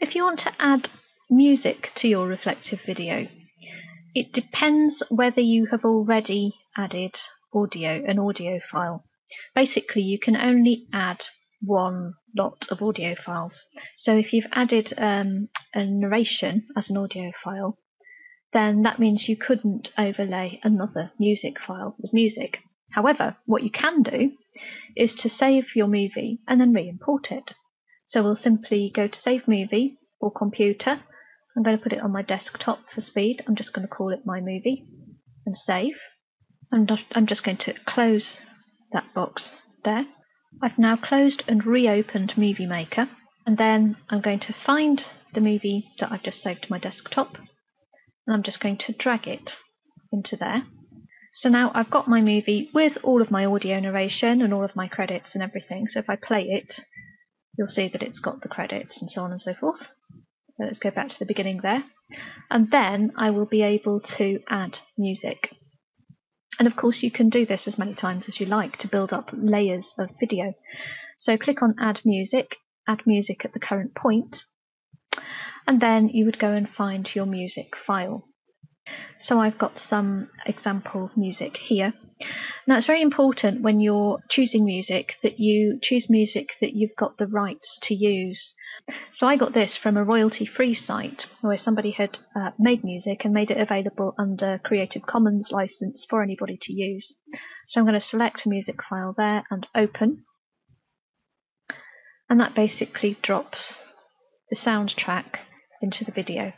If you want to add music to your reflective video, it depends whether you have already added audio, an audio file. Basically, you can only add one lot of audio files. So if you've added um, a narration as an audio file, then that means you couldn't overlay another music file with music. However, what you can do is to save your movie and then re-import it. So we'll simply go to Save Movie or Computer. I'm going to put it on my desktop for speed. I'm just going to call it My Movie and save. I'm, not, I'm just going to close that box there. I've now closed and reopened Movie Maker and then I'm going to find the movie that I've just saved to my desktop and I'm just going to drag it into there. So now I've got my movie with all of my audio narration and all of my credits and everything. So if I play it, you'll see that it's got the credits and so on and so forth. So let's go back to the beginning there. And then I will be able to add music. And of course you can do this as many times as you like to build up layers of video. So click on add music, add music at the current point, and then you would go and find your music file. So I've got some example music here. Now it's very important when you're choosing music that you choose music that you've got the rights to use. So I got this from a royalty free site where somebody had uh, made music and made it available under Creative Commons license for anybody to use. So I'm going to select a music file there and open. And that basically drops the soundtrack into the video.